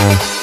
Thank